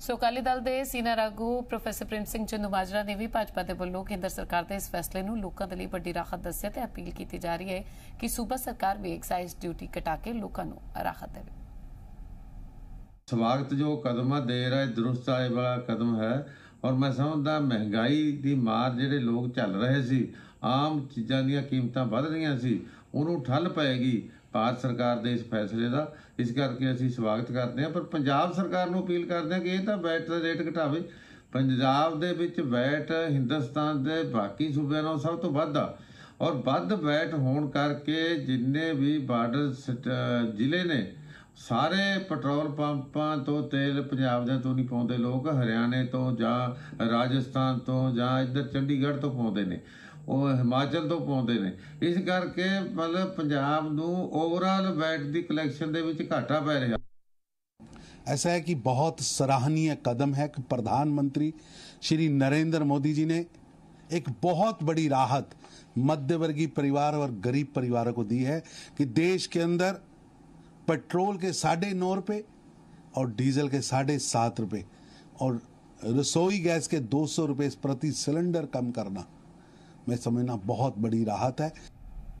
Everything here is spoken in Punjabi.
ਸੋ ਅਕਾਲੀ ਦਲ ਦੇ ਸੀਨੀਅਰ ਆਗੂ professor Prince Singh Chandumajra ਨੇ ਵੀ ਭਾਜਪਾ ਦੇ ਵੱਲੋਂ ਕੇਂਦਰ ਸਰਕਾਰ ਦੇ ਇਸ ਫੈਸਲੇ ਨੂੰ ਲੋਕਾਂ ਦੇ ਲਈ ਵੱਡੀ ਰਾਹਤ ਦੱਸਿਆ ਤੇ ਅਪੀਲ ਕੀਤੀ ਜਾ ਰਹੀ ਹੈ ਕਿ ਸੂਬਾ ਸਰਕਾਰ ਵੀ ਐਕਸਾਈਜ਼ ਡਿਊਟੀ ਘਟਾ ਕੇ ਲੋਕਾਂ ਨੂੰ ਰਾਹਤ ਦੇਵੇ। ਸਵਾਗਤਯੋਗ ਕਦਮ ਆ ਦੇਰ ਦਰੁਸਤ ਆਏ ਵਾਲਾ ਕਦਮ ਹੈ ਔਰ ਮੈਂ ਸਮਝਦਾ ਮਹਿੰਗਾਈ ਦੀ ਮਾਰ ਜਿਹੜੇ ਲੋਕ ਚੱਲ ਰਹੇ ਸੀ, ਆਮ ਚੀਜ਼ਾਂ ਦੀਆਂ ਕੀਮਤਾਂ ਵੱਧ ਰਹੀਆਂ ਸੀ, ਉਹਨੂੰ ਠੱਲ ਪਏਗੀ ਭਾਰਤ ਸਰਕਾਰ ਦੇ ਇਸ ਫੈਸਲੇ ਦਾ। ਇਸ ਕਰਕੇ ਅਸੀਂ ਸਵਾਗਤ ਕਰਦੇ ਹਾਂ, ਪਰ ਪੰਜਾਬ ਸਰਕਾਰ ਨੂੰ ਅਪੀਲ ਕਰਦੇ ਹਾਂ ਕਿ ਇਹ ਤਾਂ ਵੈਟ ਦਾ ਰੇਟ ਘਟਾਵੇ। ਪੰਜਾਬ ਦੇ ਵਿੱਚ ਵੈਟ ਹਿੰਦੁਸਤਾਨ ਦੇ ਬਾਕੀ ਸੂਬਿਆਂ ਨਾਲੋਂ ਸਭ ਤੋਂ ਵੱਧ ਆ। ਔਰ ਵੱਧ ਵੈਟ ਹੋਣ ਕਰਕੇ ਜਿੰਨੇ ਵੀ ਬਾਰਡਰ ਸਟ- ਜ਼ਿਲ੍ਹੇ ਨੇ ਸਾਰੇ ਪੈਟਰੋਲ ਪੰਪਾਂ ਤੋਂ ਤੇਲ ਪੰਜਾਬ ਦੇ ਤੋਂ ਨਹੀਂ ਪਾਉਂਦੇ ਲੋਕ ਹਰਿਆਣੇ ਤੋਂ ਜਾਂ ਰਾਜਸਥਾਨ ਤੋਂ ਜਾਂ ਇੱਧਰ ਚੰਡੀਗੜ੍ਹ ਤੋਂ ਪਾਉਂਦੇ ਨੇ ਉਹ ਹਿਮਾਚਲ ਤੋਂ ਪਾਉਂਦੇ ਨੇ ਇਸ ਕਰਕੇ ਮਤਲਬ ਪੰਜਾਬ ਨੂੰ ਓਵਰਆਲ ਵੈਟ ਦੀ ਕਲੈਕਸ਼ਨ ਦੇ ਵਿੱਚ ਘਾਟਾ ਪੈ ਰਿਹਾ ऐसा है कि बहुत सराहनीय कदम है कि प्रधानमंत्री श्री नरेंद्र मोदी जी ने एक बहुत बड़ी राहत मध्य वर्गीय परिवार और गरीब परिवारों को दी है कि देश के अंदर पेट्रोल के साढ़े नौ रुपये और डीजल के साढ़े सात रुपये और रसोई गैस के दो सौ रुपये प्रति सिलेंडर कम करना, मैं समझना बहुत बड़ी राहत है।